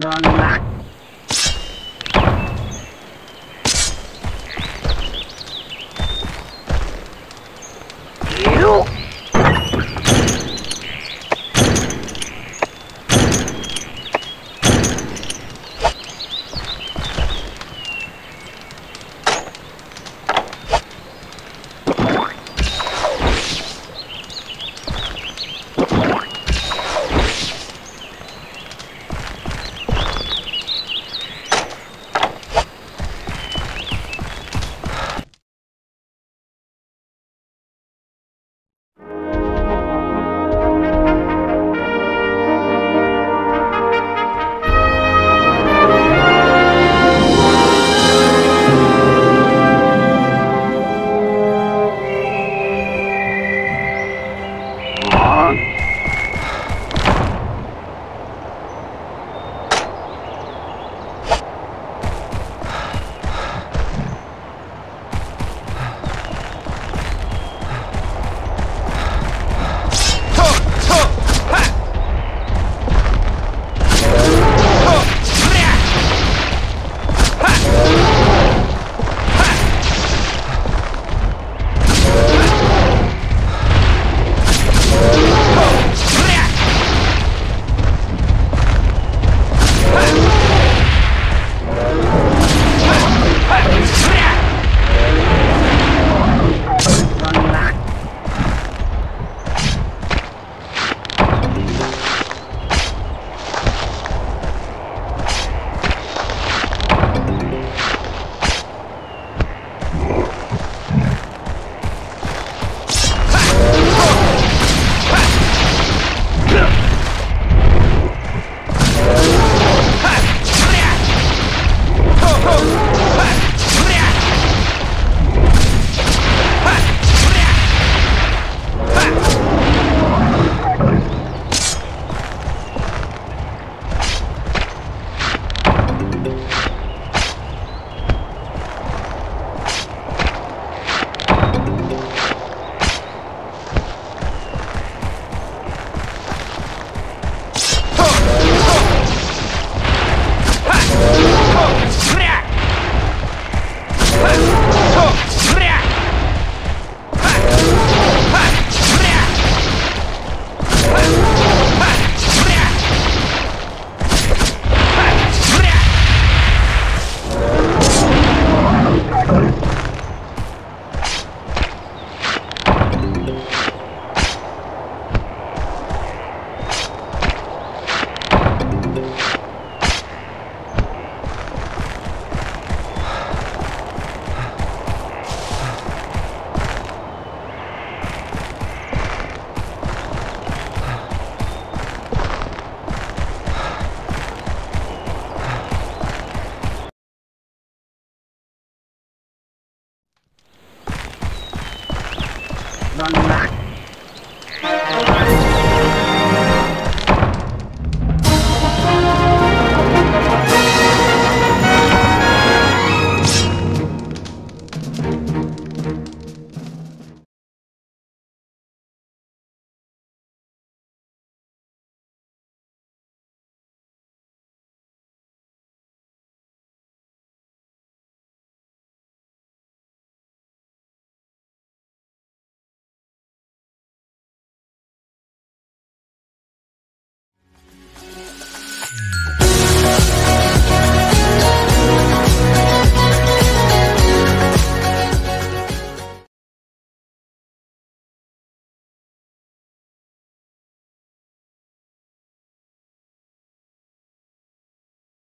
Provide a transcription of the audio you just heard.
No, no, no. on luck.